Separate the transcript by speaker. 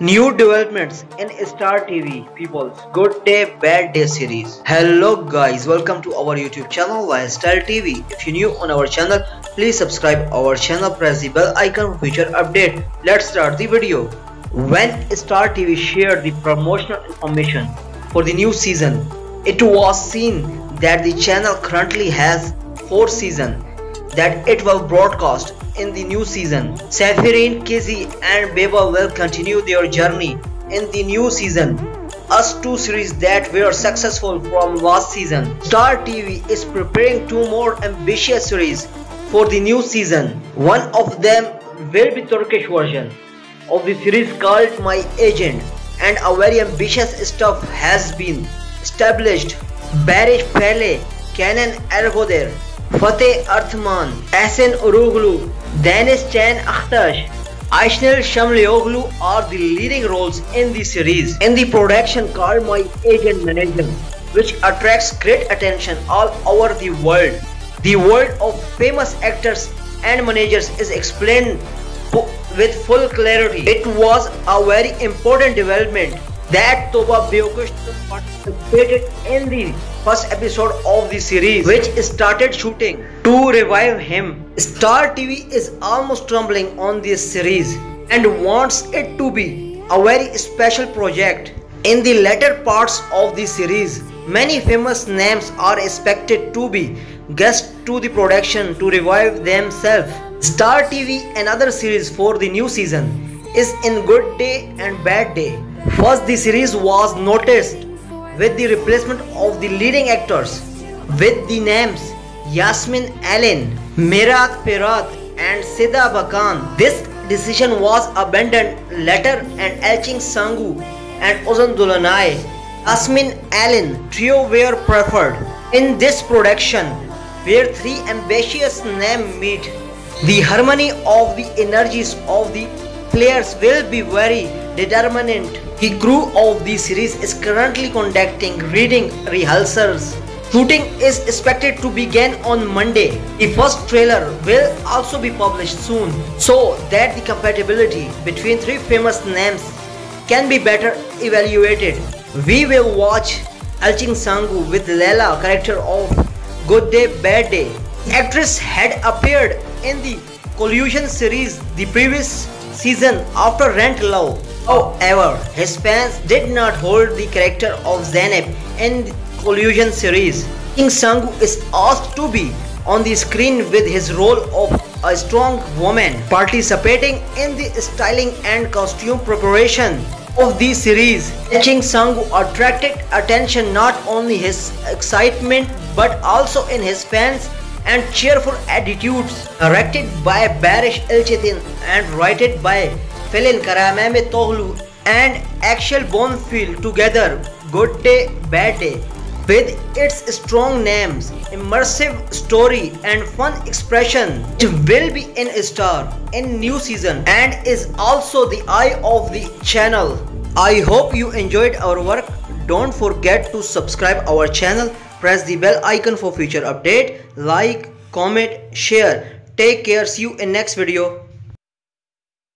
Speaker 1: New developments in Star TV People's Good Day Bad Day series. Hello guys, welcome to our YouTube channel Lifestyle TV. If you're new on our channel, please subscribe our channel, press the bell icon for future update. Let's start the video. When Star TV shared the promotional information for the new season, it was seen that the channel currently has 4 seasons that it will broadcast in the new season. Safareen, Kizzy and Beba will continue their journey in the new season. Us two series that were successful from last season. Star TV is preparing two more ambitious series for the new season. One of them will be Turkish version of the series called My Agent and a very ambitious stuff has been established. Barish Pele, Canan Ergüder, Fatih Artman, Ahsen Eroğlu, Danish Chan Akhtash, Ayşenil Şamlıoğlu are the leading roles in the series. In the production called My Agent Manager, which attracts great attention all over the world. The world of famous actors and managers is explained with full clarity. It was a very important development that Toba Biokush participated in the first episode of the series which started shooting to revive him. Star TV is almost trembling on this series and wants it to be a very special project. In the latter parts of the series, many famous names are expected to be guests to the production to revive themselves. Star TV, another series for the new season, is in good day and bad day. First, the series was noticed with the replacement of the leading actors with the names Yasemin Allen, Mirat Firat and Seda Bakan. This decision was abandoned later and Elçin Sangu and Ozan Dolunay, Yasemin Allen trio were preferred. In this production, where three ambitious names meet, the harmony of the energies of the players will be very determinant. The crew of the series is currently conducting reading rehearsals. Shooting is expected to begin on Monday. The first trailer will also be published soon so that the compatibility between three famous names can be better evaluated. We will watch Elçin Sangu with Leila character of Good Day Bad Day. The actress had appeared in the Collusion series the previous season after Rent Love. However, his fans did not hold the character of Zainab in the Collusion series. King Sangu is asked to be on the screen with his role of a strong woman participating in the styling and costume preparation of the series. King Sangu attracted attention not only his excitement but also in his fans and cheerful attitudes. Directed by Barış Erçetin and written by Felin Karamame Tohlu and Axel Bonfield together Good Day Bad Day with its strong names, immersive story and fun expression. It will be in star in new season and is also the eye of the channel. I hope you enjoyed our work. Don't forget to subscribe our channel Press the bell icon for future update. Like, comment, share. Take care. See you in next video.